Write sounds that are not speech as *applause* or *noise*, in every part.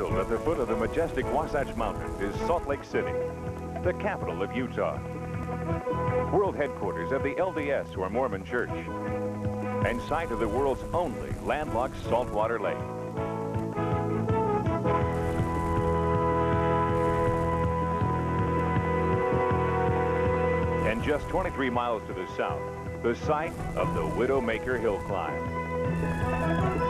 Nestled at the foot of the majestic Wasatch Mountains is Salt Lake City, the capital of Utah. World headquarters of the LDS or Mormon Church, and site of the world's only landlocked saltwater lake. And just 23 miles to the south, the site of the Widowmaker Hill Climb.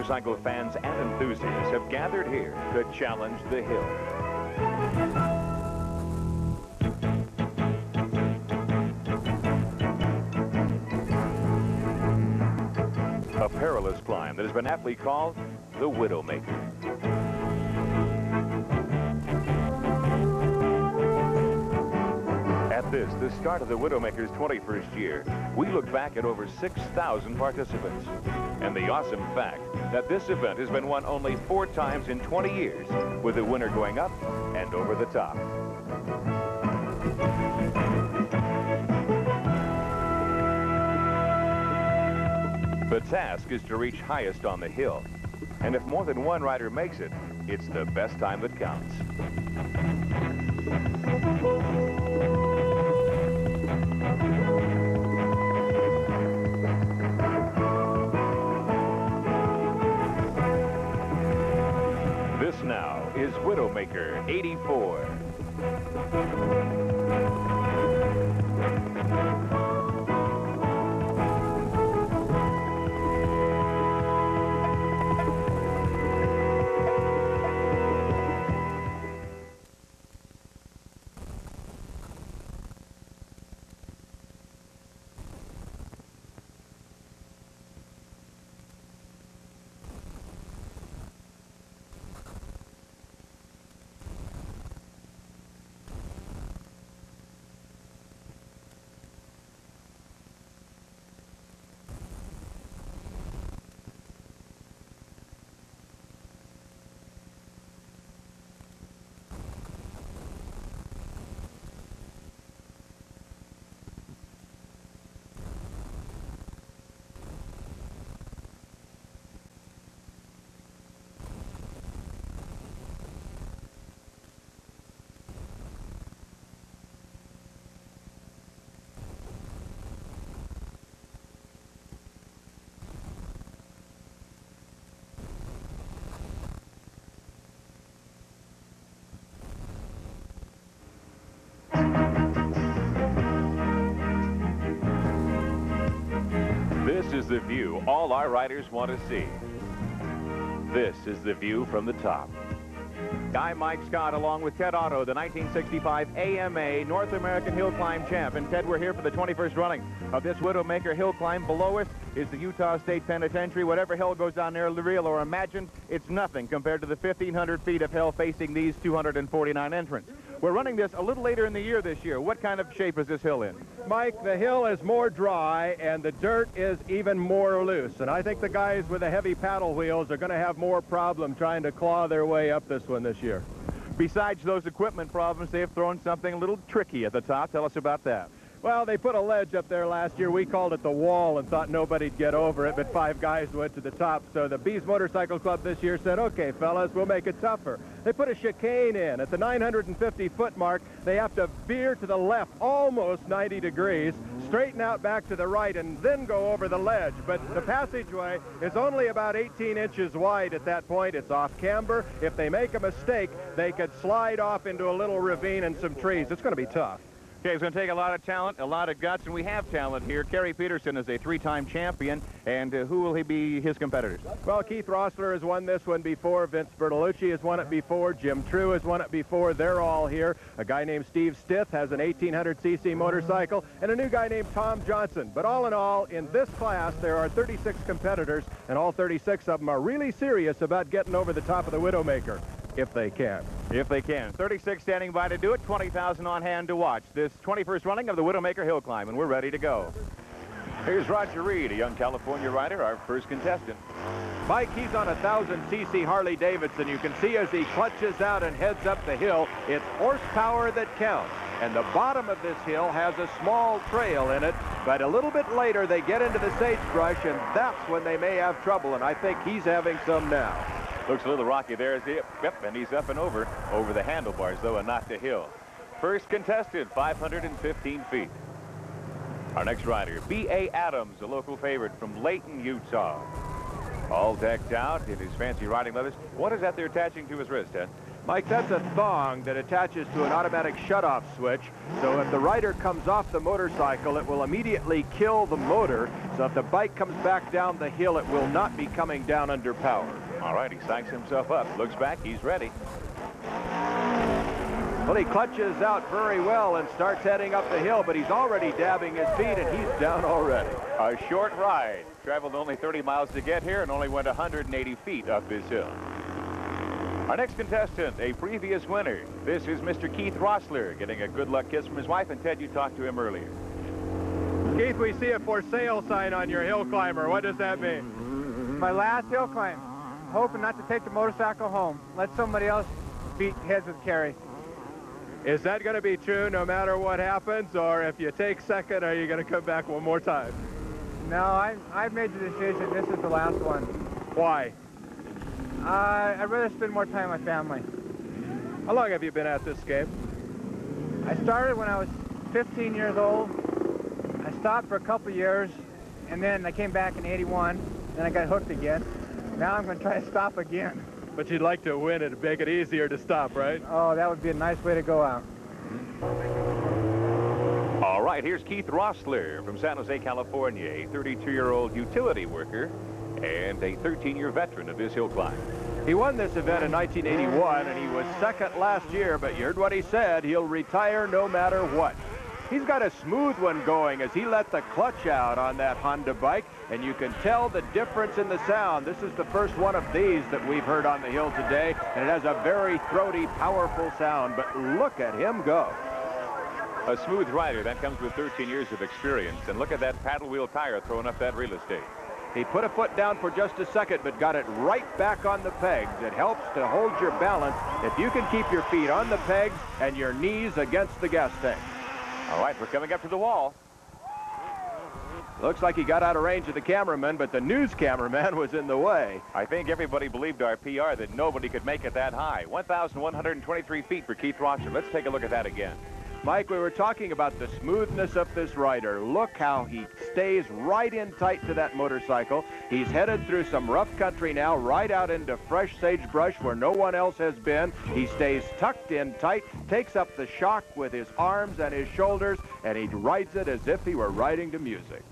Motorcycle fans and enthusiasts have gathered here to challenge the hill. A perilous climb that has been aptly called the Widowmaker. At this, the start of the Widowmaker's 21st year, we look back at over 6,000 participants. And the awesome fact that this event has been won only four times in 20 years, with the winner going up and over the top. The task is to reach highest on the hill. And if more than one rider makes it, it's the best time that counts. Is Widowmaker 84. The view all our riders want to see. This is the view from the top. I'm Mike Scott along with Ted Otto, the 1965 AMA North American Hill Climb champ. And Ted, we're here for the 21st running of this Widowmaker Hill Climb. Below us is the Utah State Penitentiary. Whatever hill goes down there, real or imagined, it's nothing compared to the 1,500 feet of hell facing these 249 entrants. We're running this a little later in the year this year. What kind of shape is this hill in? Mike, the hill is more dry and the dirt is even more loose. And I think the guys with the heavy paddle wheels are going to have more problem trying to claw their way up this one this year. Besides those equipment problems, they have thrown something a little tricky at the top. Tell us about that. Well, they put a ledge up there last year. We called it the wall and thought nobody'd get over it, but five guys went to the top. So the Bees Motorcycle Club this year said, okay, fellas, we'll make it tougher. They put a chicane in. At the 950-foot mark, they have to veer to the left almost 90 degrees, straighten out back to the right, and then go over the ledge. But the passageway is only about 18 inches wide at that point. It's off camber. If they make a mistake, they could slide off into a little ravine and some trees. It's going to be tough. Okay, it's going to take a lot of talent, a lot of guts, and we have talent here. Kerry Peterson is a three-time champion, and uh, who will he be his competitors? Well, Keith Rossler has won this one before. Vince Bertolucci has won it before. Jim True has won it before. They're all here. A guy named Steve Stith has an 1800cc motorcycle, and a new guy named Tom Johnson. But all in all, in this class, there are 36 competitors, and all 36 of them are really serious about getting over the top of the Widowmaker if they can. If they can. 36 standing by to do it, 20,000 on hand to watch this 21st running of the Widowmaker Hill Climb, and we're ready to go. Here's Roger Reed, a young California rider, our first contestant. Mike, he's on a 1,000cc Harley Davidson. You can see as he clutches out and heads up the hill, it's horsepower that counts. and the bottom of this hill has a small trail in it, but a little bit later they get into the sagebrush, and that's when they may have trouble, and I think he's having some now. Looks a little rocky there. Is he? Yep, and he's up and over, over the handlebars, though, and not the hill. First contestant, 515 feet. Our next rider, B.A. Adams, a local favorite from Layton, Utah. All decked out in his fancy riding leathers. What is that they're attaching to his wrist, Ted? Mike, that's a thong that attaches to an automatic shutoff switch. So if the rider comes off the motorcycle, it will immediately kill the motor. So if the bike comes back down the hill, it will not be coming down under power. All right, he psychs himself up, looks back, he's ready. Well, he clutches out very well and starts heading up the hill, but he's already dabbing his feet, and he's down already. A short ride. Traveled only 30 miles to get here and only went 180 feet up this hill. Our next contestant, a previous winner. This is Mr. Keith Rossler getting a good luck kiss from his wife, and Ted, you talked to him earlier. Keith, we see a for sale sign on your hill climber. What does that mean? My last hill climb. Hoping not to take the motorcycle home. Let somebody else beat heads with Kerry. Is that going to be true no matter what happens, or if you take second, are you going to come back one more time? No, I, I've made the decision. This is the last one. Why? Uh, I'd rather spend more time with my family. How long have you been at this game? I started when I was 15 years old. I stopped for a couple years, and then I came back in 81. Then I got hooked again. Now I'm going to try to stop again. But you'd like to win it to make it easier to stop, right? Oh, that would be a nice way to go out. Mm-hmm. All right, here's Keith Rossler from San Jose, California, a 32-year-old utility worker and a 13-year veteran of this hill climb. He won this event in 1981, and he was second last year, but you heard what he said. He'll retire no matter what. He's got a smooth one going as he let the clutch out on that Honda bike, and you can tell the difference in the sound. This is the first one of these that we've heard on the hill today, and it has a very throaty, powerful sound, but look at him go. A smooth rider, that comes with 13 years of experience, and look at that paddle wheel tire throwing up that real estate. He put a foot down for just a second, but got it right back on the pegs. It helps to hold your balance if you can keep your feet on the pegs and your knees against the gas tank. All right, we're coming up to the wall. Looks like he got out of range of the cameraman, but the news cameraman *laughs* was in the way. I think everybody believed our PR that nobody could make it that high. 1,123 feet for Keith Rossler. Let's take a look at that again. Mike, we were talking about the smoothness of this rider. Look how he stays right in tight to that motorcycle. He's headed through some rough country now, right out into fresh sagebrush where no one else has been. He stays tucked in tight, takes up the shock with his arms and his shoulders, and he rides it as if he were riding to music.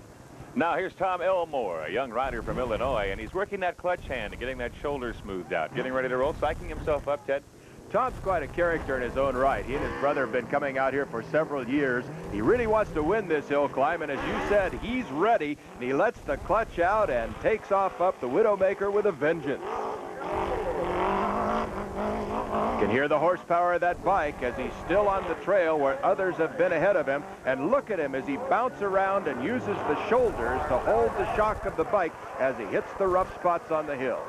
Now here's Tom Elmore, a young rider from Illinois, and he's working that clutch hand and getting that shoulder smoothed out, getting ready to roll, psyching himself up, Ted. Tom's quite a character in his own right. He and his brother have been coming out here for several years. He really wants to win this hill climb, and as you said, he's ready, and he lets the clutch out and takes off up the Widowmaker with a vengeance. You can hear the horsepower of that bike as he's still on the trail where others have been ahead of him. And look at him as he bounces around and uses the shoulders to hold the shock of the bike as he hits the rough spots on the hill.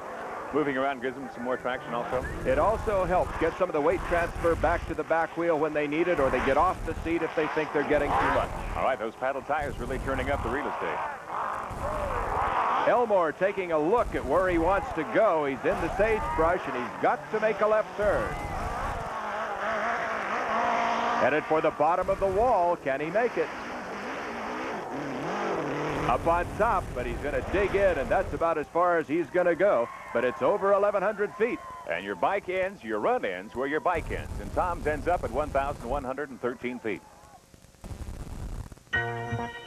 Moving around gives them some more traction also. It also helps get some of the weight transfer back to the back wheel when they need it or they get off the seat if they think they're getting too much. All right, those paddle tires really turning up the real estate. Elmore taking a look at where he wants to go. He's in the sagebrush and he's got to make a left turn. Headed for the bottom of the wall. Can he make it? Up on top, but he's going to dig in, and that's about as far as he's going to go. But it's over 1,100 feet. And your bike ends, your run ends where your bike ends. And Tom's ends up at 1,113 feet.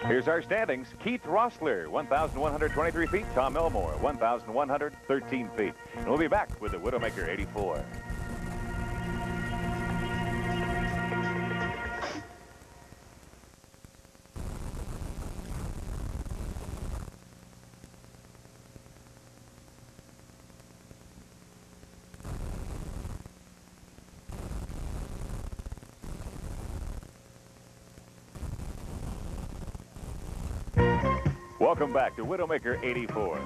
Here's our standings. Keith Rossler, 1,123 feet. Tom Elmore, 1,113 feet. And we'll be back with the Widowmaker 84. Welcome back to Widowmaker 84.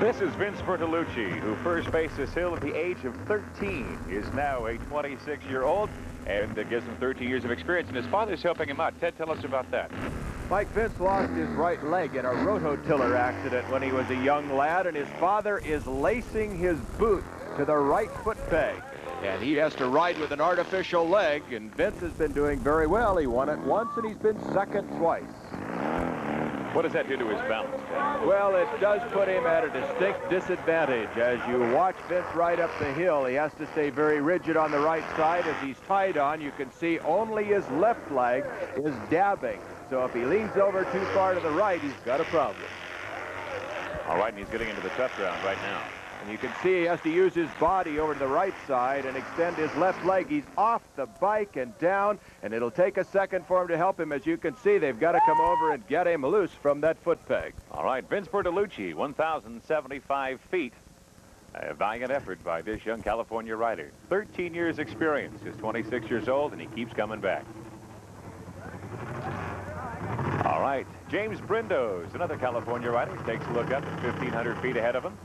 This is Vince Bertolucci, who first faced this hill at the age of 13. He is now a 26-year-old, and it gives him 13 years of experience, and his father's helping him out. Ted, tell us about that. Mike Vince lost his right leg in a rototiller accident when he was a young lad, and his father is lacing his boot to the right foot peg. And he has to ride with an artificial leg, and Vince has been doing very well. He won it once, and he's been second twice. What does that do to his balance? Well, it does put him at a distinct disadvantage. As you watch Vince ride up the hill, he has to stay very rigid on the right side. As he's tied on, you can see only his left leg is dabbing. So if he leans over too far to the right, he's got a problem. All right, and he's getting into the tough ground right now. And you can see he has to use his body over to the right side and extend his left leg. He's off the bike and down, and it'll take a second for him to help him. As you can see, they've got to come over and get him loose from that foot peg. All right, Vince Bertolucci, 1,075 feet. A valiant effort by this young California rider. 13 years experience. He's 26 years old, and he keeps coming back. All right, James Brindos, another California rider, takes a look up at 1,500 feet ahead of him.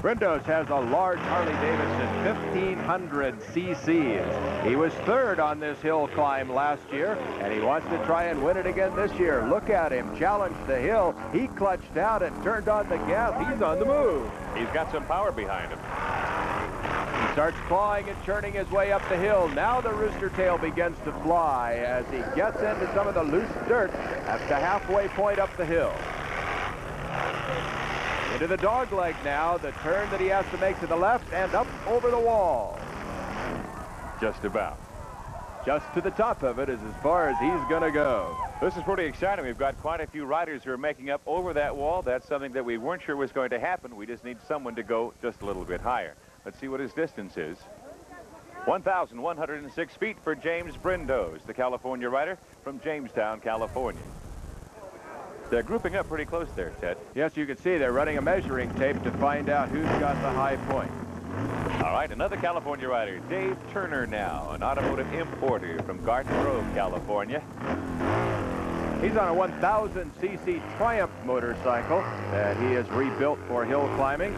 Brindos has a large Harley-Davidson 1500 cc's. He was third on this hill climb last year, and he wants to try and win it again this year. Look at him, challenged the hill. He clutched out and turned on the gas. He's on the move. He's got some power behind him. He starts clawing and churning his way up the hill. Now the rooster tail begins to fly as he gets into some of the loose dirt at the halfway point up the hill. Into the dog leg now, the turn that he has to make to the left and up over the wall. Just about. Just to the top of it is as far as he's going to go. This is pretty exciting. We've got quite a few riders who are making up over that wall. That's something that we weren't sure was going to happen. We just need someone to go just a little bit higher. Let's see what his distance is. 1,106 feet for James Brindos, the California rider from Jamestown, California. They're grouping up pretty close there, Ted. Yes, you can see they're running a measuring tape to find out who's got the high point. All right, another California rider, Dave Turner now, an automotive importer from Garden Grove, California. He's on a 1,000cc Triumph motorcycle that he has rebuilt for hill climbing.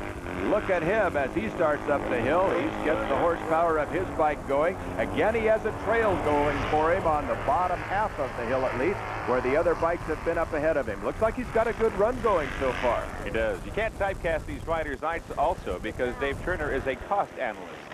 Look at him as he starts up the hill. He gets the horsepower of his bike going. Again, he has a trail going for him on the bottom half of the hill at least, where the other bikes have been up ahead of him. Looks like he's got a good run going so far. He does. You can't typecast these riders also because Dave Turner is a cost analyst.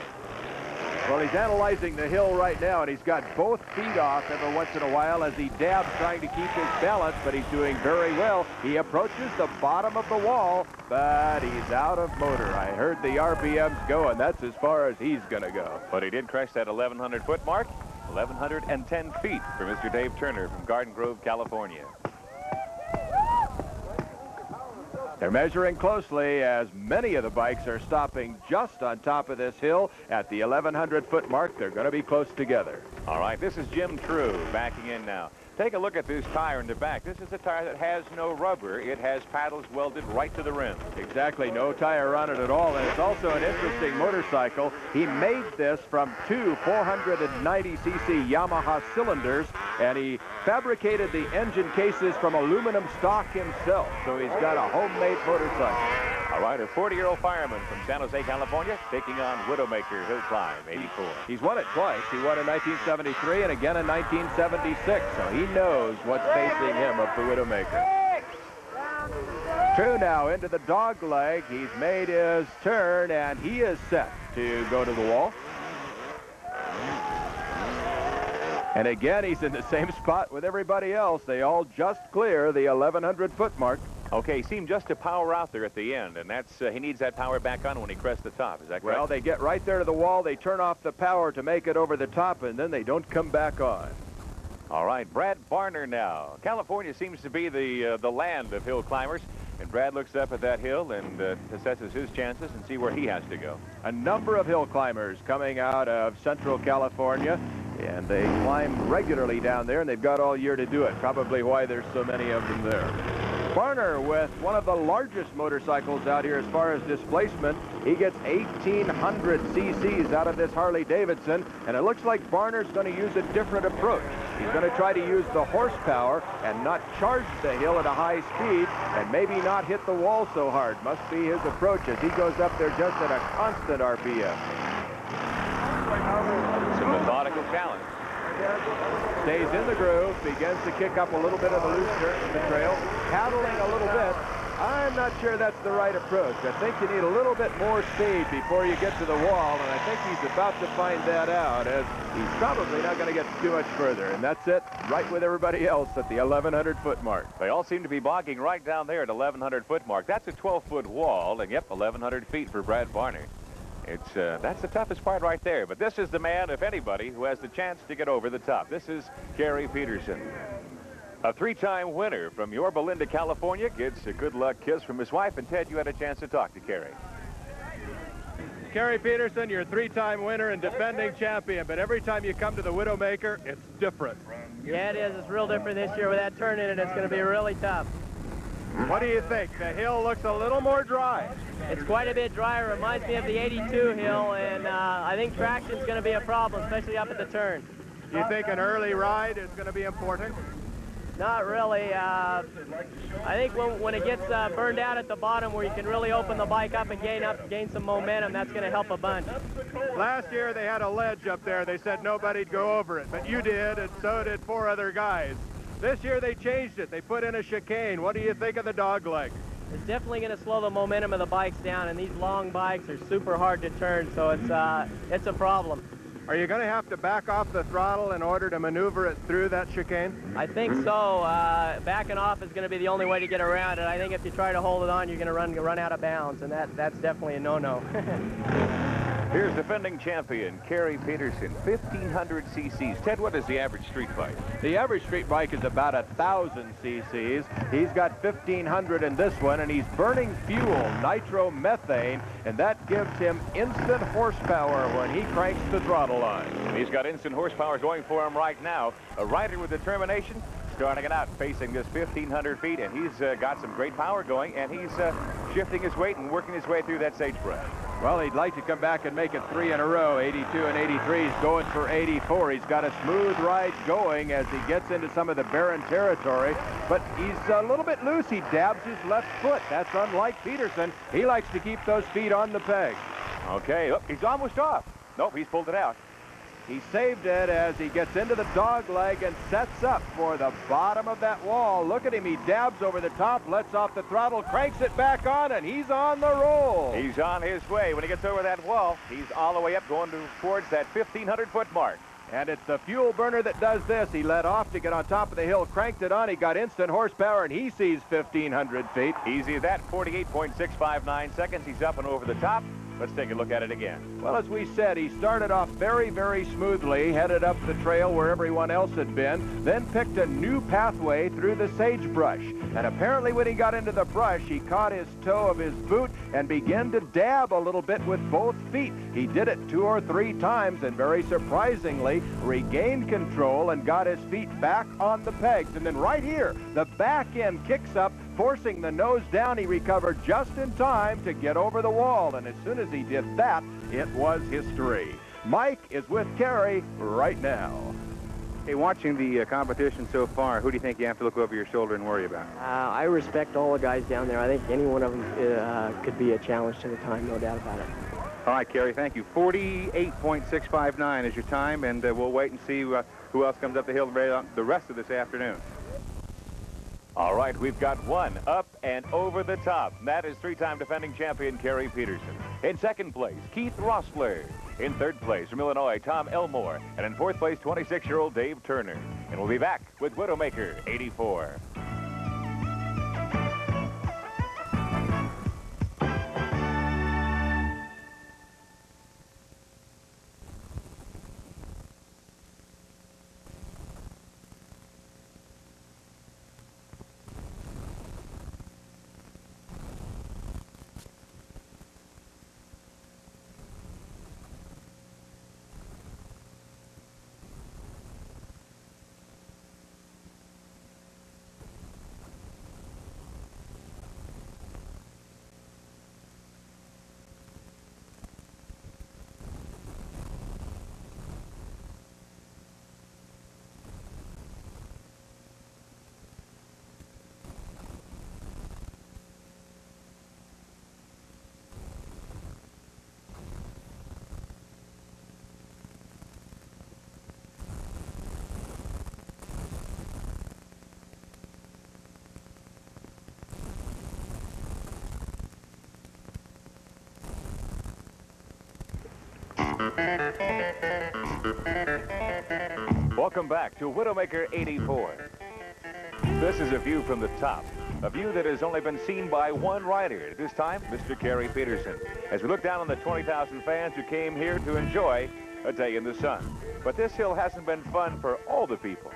Well, he's analyzing the hill right now, and he's got both feet off every once in a while as he dabs trying to keep his balance, but he's doing very well. He approaches the bottom of the wall, but he's out of motor. I heard the RPMs go, and that's as far as he's going to go. But he did crash that 1,100-foot mark, 1,110 feet for Mr. Dave Turner from Garden Grove, California. They're measuring closely as many of the bikes are stopping just on top of this hill at the 1,100-foot mark. They're going to be close together. All right, this is Jim True backing in now. Take a look at this tire in the back. This is a tire that has no rubber. It has paddles welded right to the rim. Exactly, no tire on it at all, and it's also an interesting motorcycle. He made this from two 490cc Yamaha cylinders, and he fabricated the engine cases from aluminum stock himself, so he's got a homemade motorcycle. All right, a 40-year-old fireman from San Jose, California, taking on Widowmaker Hill Climb, 84. He's won it twice. He won in 1973 and again in 1976, so he knows what's facing him up the Widowmaker. True now into the dog leg. He's made his turn, and he is set to go to the wall. And again, he's in the same *laughs* spot with everybody else. They all just clear the 1,100-foot mark. Okay, he seemed just to power out there at the end, and that's uh, he needs that power back on when he crests the top. Is that correct? Well, they get right there to the wall. They turn off the power to make it over the top, and then they don't come back on. All right, Brad Barner now. California seems to be the uh, the land of hill climbers. And Brad looks up at that hill and uh, assesses his chances and see where he has to go. A number of hill climbers coming out of Central California, and they climb regularly down there, and they've got all year to do it. Probably why there's so many of them there. Barner with one of the largest motorcycles out here as far as displacement. He gets 1,800 cc's out of this Harley-Davidson, and it looks like Barner's going to use a different approach. He's going to try to use the horsepower and not charge the hill at a high speed and maybe not hit the wall so hard. Must be his approach as he goes up there just at a constant RPM. It's a methodical challenge. Stays in the groove, begins to kick up a little bit of the loose dirt in the trail, paddling a little bit. I'm not sure that's the right approach. I think you need a little bit more speed before you get to the wall, and I think he's about to find that out as he's probably not going to get too much further. And that's it, right with everybody else at the 1,100 foot mark. They all seem to be bogging right down there at 1,100 foot mark. That's a 12 foot wall, and yep, 1,100 feet for Brad Barner. It's uh, that's the toughest part right there. But this is the man, if anybody, who has the chance to get over the top. This is Kerry Peterson. A three-time winner from Yorba Linda, California, gets a good luck kiss from his wife. And Ted, you had a chance to talk to Kerry. Kerry Peterson, you're a three-time winner and defending champion, but every time you come to the Widowmaker, it's different. Yeah, it is. It's real different this year with that turn in it. It's going to be really tough. What do you think? The hill looks a little more dry. It's quite a bit drier. Reminds me of the 82 hill, and uh, I think traction's going to be a problem, especially up at the turn. Do you think an early ride is going to be important? Not really. Uh, I think when, when it gets uh, burned out at the bottom where you can really open the bike up and gain up, gain some momentum, that's going to help a bunch. Last year they had a ledge up there. They said nobody'd go over it, but you did, and so did four other guys. This year they changed it. They put in a chicane. What do you think of the dog leg? It's definitely going to slow the momentum of the bikes down, and these long bikes are super hard to turn, so it's, uh, it's a problem. Are you going to have to back off the throttle in order to maneuver it through that chicane? I think so. Uh, backing off is going to be the only way to get around it. I think if you try to hold it on, you're going to run run out of bounds, and that that's definitely a no-no. *laughs* Here's defending champion, Kerry Peterson, 1,500 cc's. Ted, what is the average street bike? The average street bike is about a 1,000 cc's. He's got 1,500 in this one, and he's burning fuel, nitromethane, and that gives him instant horsepower when he cranks the throttle on. He's got instant horsepower going for him right now. A rider with determination, starting it out facing this 1,500 feet, and he's uh, got some great power going, and he's uh, shifting his weight and working his way through that sagebrush. Well, he'd like to come back and make it three in a row. 82 and 83. He's going for 84. He's got a smooth ride going as he gets into some of the barren territory, but he's a little bit loose. He dabs his left foot. That's unlike Peterson. He likes to keep those feet on the peg. Okay, oh, he's almost off. Nope, he's pulled it out. He saved it as he gets into the dog leg and sets up for the bottom of that wall. Look at him. He dabs over the top, lets off the throttle, cranks it back on, and he's on the roll. He's on his way. When he gets over that wall, he's all the way up going to, towards that 1,500-foot mark. And it's the fuel burner that does this. He let off to get on top of the hill, cranked it on. He got instant horsepower, and he sees 1,500 feet. Easy as that, 48.659 seconds. He's up and over the top. Let's take a look at it again. Well, as we said, he started off very, very smoothly, headed up the trail where everyone else had been, then picked a new pathway through the sagebrush. And apparently when he got into the brush, he caught his toe of his boot and began to dab a little bit with both feet. He did it two or three times and very surprisingly regained control and got his feet back on the pegs. And then right here, the back end kicks up, forcing the nose down. He recovered just in time to get over the wall. And as soon as he did that, it was history. Mike is with Kerry right now. Hey, watching the uh, competition so far, who do you think you have to look over your shoulder and worry about? Uh, I respect all the guys down there. I think any one of them uh, could be a challenge to the time, no doubt about it. All right, Kerry, thank you. 48.659 is your time, and uh, we'll wait and see uh, who else comes up the hill the rest of this afternoon. All right, we've got one up and over the top. That is three-time defending champion Kerry Peterson. In second place, Keith Rossler. In third place, from Illinois, Tom Elmore. And in fourth place, 26-year-old Dave Turner. And we'll be back with Widowmaker 84. Welcome back to Widowmaker 84. This is a view from the top, a view that has only been seen by one rider, this time Mr. Kerry Peterson, as we look down on the 20,000 fans who came here to enjoy a day in the sun. But this hill hasn't been fun for all the people.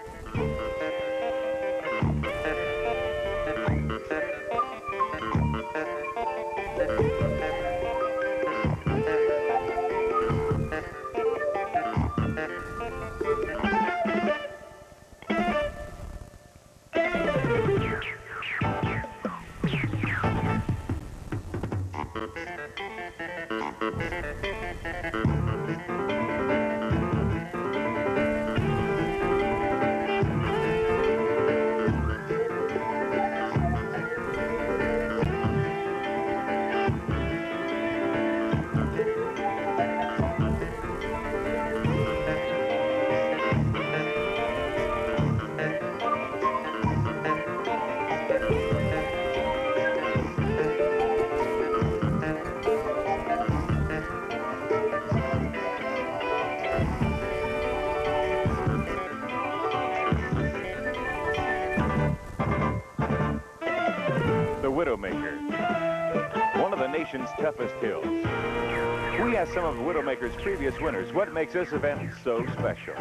Widowmaker, one of the nation's toughest hills. We asked some of the Widowmaker's previous winners what makes this event so special.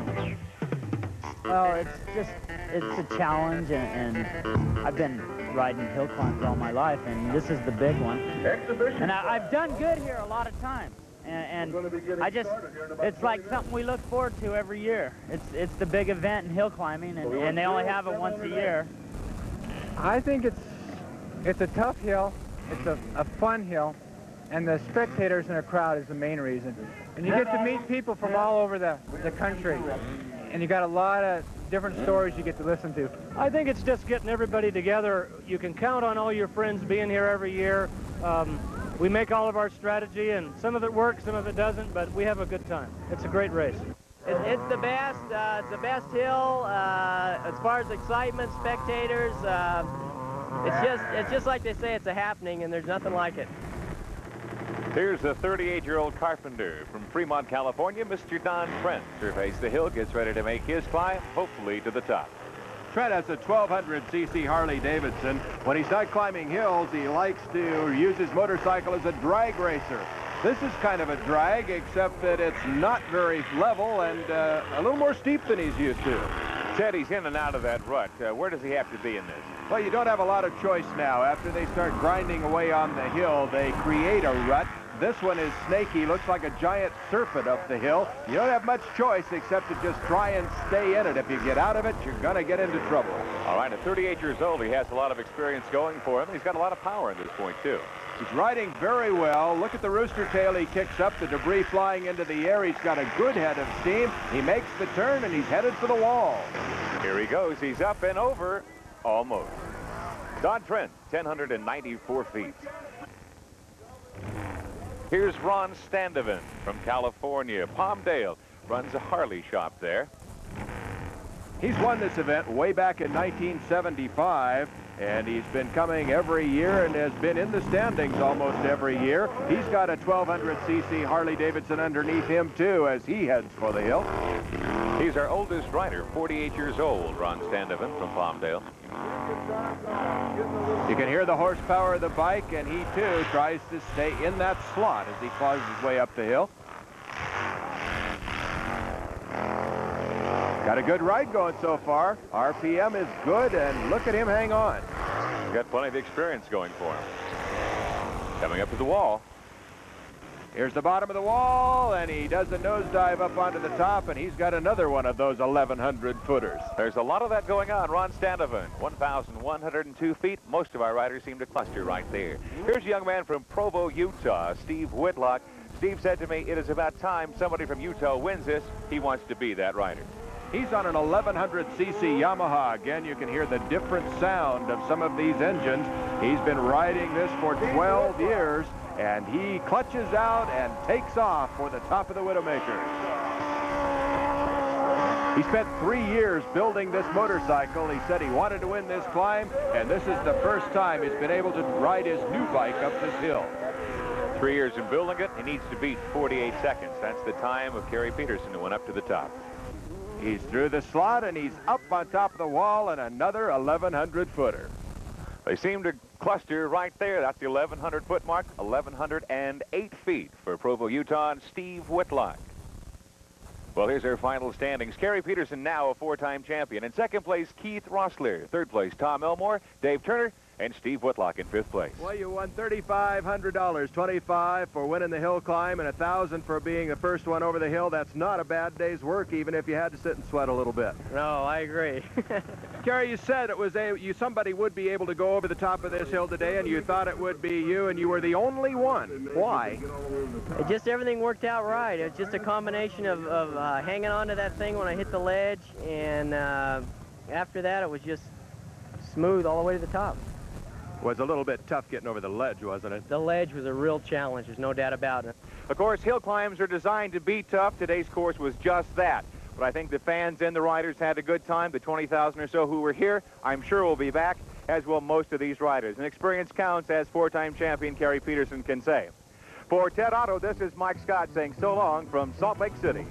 Well, it's just, it's a challenge, and, and I've been riding hill climbs all my life, and this is the big one. Exhibition. And I, I've done good here a lot of times. And, and I just, it's like something we look forward to every year. It's, it's the big event in hill climbing, and, and they only have it once a year. I think it's it's a tough hill. It's a, a fun hill. And the spectators in a crowd is the main reason. And you get to meet people from all over the, the country. And you got a lot of different stories you get to listen to. I think it's just getting everybody together. You can count on all your friends being here every year. Um, we make all of our strategy, and some of it works, some of it doesn't, but we have a good time. It's a great race. It, it's the best. Uh, it's the best hill uh, as far as excitement, spectators. Uh, it's just, it's just like they say, it's a happening, and there's nothing like it. Here's the 38-year-old carpenter from Fremont, California, Mr. Don Trent. Surveys the hill, gets ready to make his climb, hopefully to the top. Trent has a 1200cc Harley Davidson. When he's not climbing hills, he likes to use his motorcycle as a drag racer. This is kind of a drag, except that it's not very level and uh, a little more steep than he's used to. Ted, he's in and out of that rut. Uh, where does he have to be in this? Well, you don't have a lot of choice now. After they start grinding away on the hill, they create a rut. This one is snaky, looks like a giant serpent up the hill. You don't have much choice except to just try and stay in it. If you get out of it, you're going to get into trouble. All right, at 38 years old, he has a lot of experience going for him. He's got a lot of power at this point, too. He's riding very well. Look at the rooster tail he kicks up, the debris flying into the air. He's got a good head of steam. He makes the turn, and he's headed for the wall. Here he goes. He's up and over, almost. Don Trent, 1,094 feet. Here's Ron Standoven from California, Palmdale. Runs a Harley shop there. He's won this event way back in 1975, and he's been coming every year and has been in the standings almost every year. He's got a 1200cc Harley Davidson underneath him, too, as he heads for the hill. He's our oldest rider, 48 years old, Ron Standoven from Palmdale. You can hear the horsepower of the bike, and he, too, tries to stay in that slot as he claws his way up the hill. Got a good ride going so far. RPM is good, and look at him hang on. Got plenty of experience going for him. Coming up to the wall. Here's the bottom of the wall, and he does a nosedive up onto the top, and he's got another one of those 1,100 footers. There's a lot of that going on. Ron Standoven, 1,102 feet. Most of our riders seem to cluster right there. Here's a young man from Provo, Utah, Steve Whitlock. Steve said to me, it is about time somebody from Utah wins this. He wants to be that rider. He's on an 1100cc Yamaha. Again, you can hear the different sound of some of these engines. He's been riding this for 12 years, and he clutches out and takes off for the top of the Widowmaker. He spent three years building this motorcycle. He said he wanted to win this climb, and this is the first time he's been able to ride his new bike up this hill. Three years in building it, he needs to beat 48 seconds. That's the time of Kerry Peterson, who went up to the top. He's through the slot, and he's up on top of the wall and another 1,100-footer. They seem to cluster right there. That's the 1,100-foot mark, 1,108 feet for Provo, Utah, Steve Whitlock. Well, here's our final standings. Kerry Peterson, now a four-time champion. In second place, Keith Rossler. Third place, Tom Elmore, Dave Turner, and Steve Whitlock in fifth place. Well, you won $3,500, 25 for winning the hill climb and 1000 for being the first one over the hill. That's not a bad day's work, even if you had to sit and sweat a little bit. No, I agree. *laughs* Kerry, you said it was a you somebody would be able to go over the top of this hill today, and you thought it would be you, and you were the only one. Why? It just everything worked out right. It was just a combination of, of uh, hanging on to that thing when I hit the ledge, and uh, after that it was just smooth all the way to the top. Was a little bit tough getting over the ledge, wasn't it? The ledge was a real challenge. There's no doubt about it. Of course, hill climbs are designed to be tough. Today's course was just that. But I think the fans and the riders had a good time. The 20,000 or so who were here, I'm sure will be back, as will most of these riders. And experience counts, as four-time champion Kerry Peterson can say. For Ted Otto, this is Mike Scott saying so long from Salt Lake City.